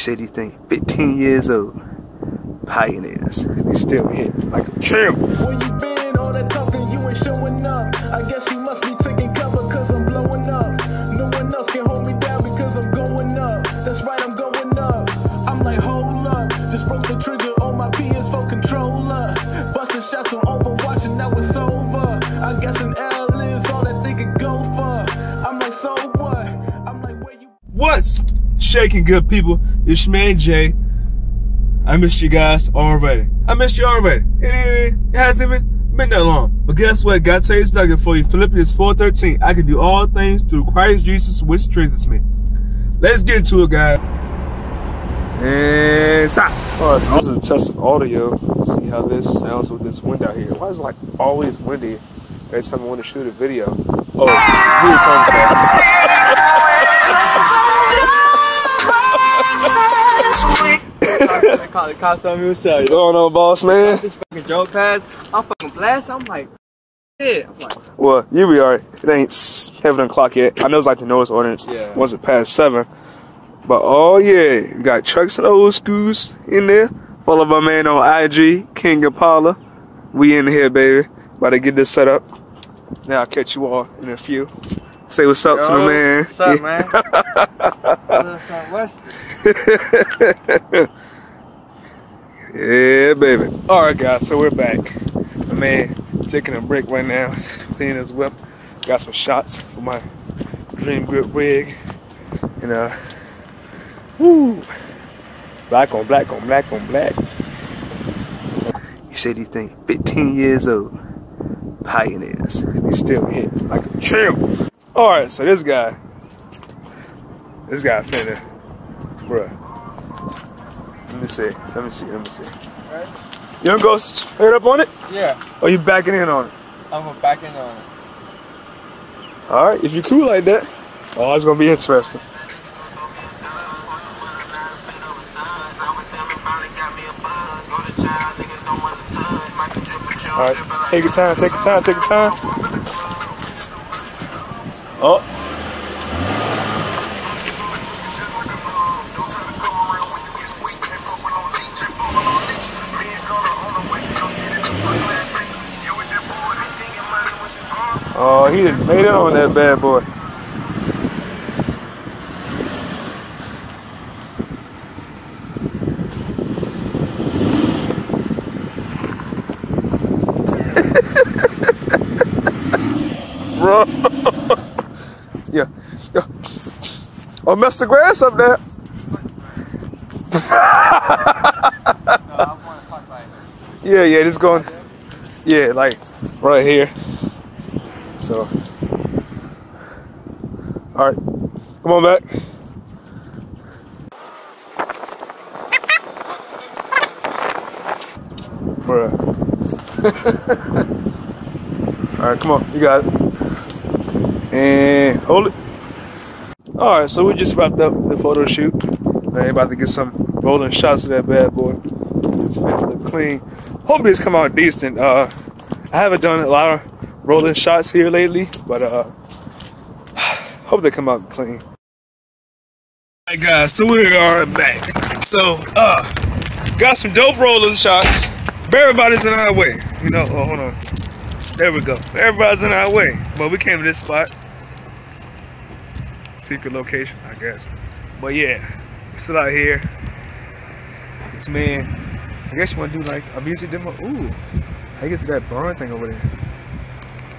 say these things 15 years old. Pioneers. And they still hit like a champ. Where you been? All that talking, you ain't showing up. I guess you must be taking cover cause I'm blowing up. No one else can hold me down because I'm going up. That's right, I'm going up. I'm like, hold up. Just broke the trigger on my PS4 controller. Busting shots on Overwatch and now it's over. I guess an L is all that they could go for. I'm like, so what? I'm like, where you What's shaking good people? It's your man Jay. I missed you guys already. I missed you already. It, hasn't even been that long. But guess what? God this nugget for you. Philippians 4.13. I can do all things through Christ Jesus which strengthens me. Let's get into it, guys. And stop. Alright, so this is a test of audio. See how this sounds with this wind out here. Why is it like always windy every time I want to shoot a video? Oh, here comes Call the cops on me, what's up? What's going on, boss man? This fucking joke pass, I'm fucking blessed. I'm like, yeah. I'm like, Well, you be alright. It ain't seven o'clock yet. I know it's like the noise ordinance. Yeah. Once it past seven. But oh yeah, you got trucks and old schools in there. Follow my man on IG, King Impala. We in here, baby. About to get this set up. Now I'll catch you all in a few. Say what's up to the man. What's up, man? Little Southwest. Yeah, baby. All right, guys. So we're back. My man taking a break right now, cleaning his whip. Got some shots for my Dream Grip rig, and uh, woo, black on black on black on black. He said these things 15 years old. Pioneers. They still hit like a champ. All right, so this guy, this guy finna, bruh. Let me see. Let me see. Let me see. Right? You don't go straight up on it? Yeah, Or you backing in on it? I'm gonna back in on it. All right. If you cool like that, oh, it's gonna be interesting. All right. Take your time. Take your time. Take your time. Oh. Oh, he done made it on that bad boy. Bro. yeah. Yeah. Oh, mess the grass up there. No, I wanna talk like, Yeah, yeah, just going. Yeah, like right here. So. All right, come on back. Bruh. All right, come on, you got it. And hold it. All right, so we just wrapped up the photo shoot. Man, about to get some rolling shots of that bad boy. It's fit clean. Hopefully it's come out decent. Uh, I haven't done a lot of rolling shots here lately, but uh, hope they come out clean. Alright guys, so we are back. So, uh, got some dope rolling shots. Everybody's in our way. You know, oh, hold on. There we go. Everybody's in our way. But we came to this spot. Secret location, I guess. But yeah, we still out here. This man, I guess you want to do like a music demo. Ooh, I get to that barn thing over there.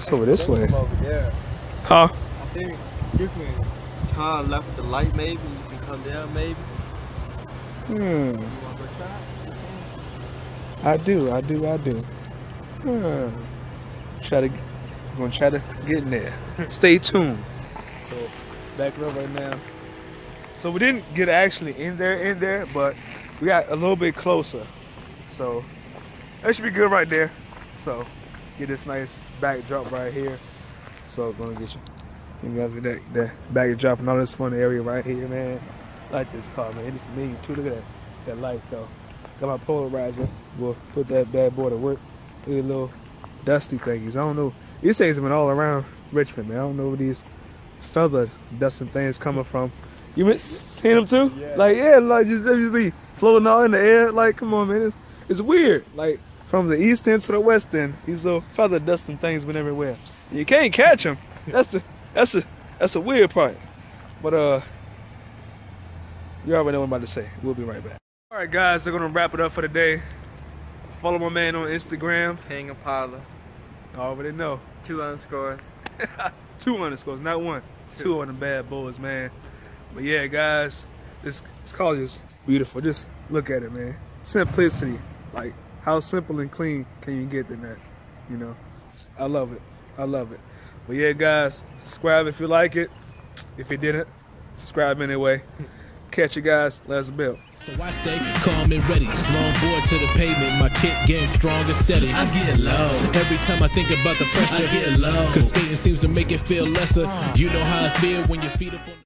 It's over this way. over there. Huh? I think you can turn left with the light, maybe. You can come down, maybe. Hmm. You wanna try? I do, I do, I do. Hmm. Try to, I'm gonna try to get in there. Stay tuned. So, back up right now. So we didn't get actually in there, in there, but we got a little bit closer. So that should be good right there. So get this nice backdrop right here. So gonna get you, you guys get that, that backdrop and all this fun area right here, man. Like this car, man. It's mean too. Look at that, that light though. Got my polarizer. We'll put that bad boy to work. Look at little dusty thingies. I don't know. These things have been all around Richmond, man. I don't know where these feather dusting things coming from. You been seeing them too? Yeah. Like yeah, like just they just be floating all in the air. Like come on, man, it's, it's weird. Like from the east end to the west end, these little feather dusting things went everywhere. You can't catch them. That's the that's the that's the weird part. But uh, you already know what I'm about to say. We'll be right back. All right, guys, they're gonna wrap it up for the day. Follow my man on Instagram. King Impala. I already know. Two underscores. Two underscores, not one. Two, Two. on the bad boys, man. But yeah, guys, this this college is beautiful. Just look at it, man. Simplicity. Like how simple and clean can you get than that? You know? I love it. I love it. But yeah, guys, subscribe if you like it. If you didn't, subscribe anyway. Catch you guys. Let's build. So I stay calm and ready. Long board to the pavement, my kick game strong and steady. I get low. Every time I think about the pressure, I get low. Cause skating seems to make it feel lesser. Uh. You know how I feel when your feet up on